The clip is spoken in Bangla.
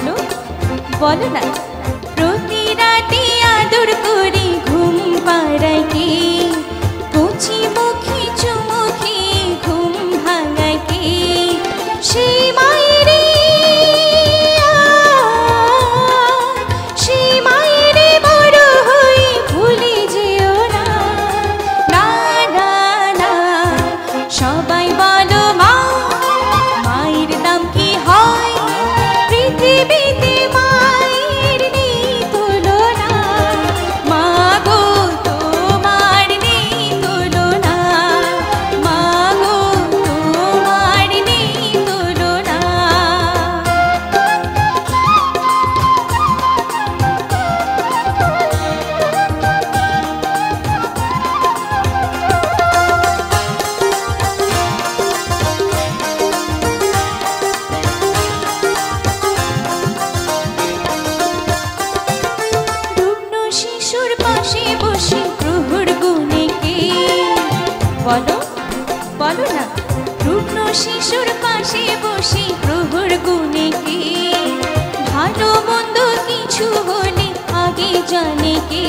বলো বলো না। প্রতি রাতে আদর করে ঘুম পাড়ায় কে? কচি মুখে চুমুখে ঘুম ভাঙায় কে? সেই মায়েরে বলো বলো না, রুগ্ন শিশুর পাশে বসে প্রভুর গুণে কে? ভালো মন্দ কিছু হলে আগে জানে কে?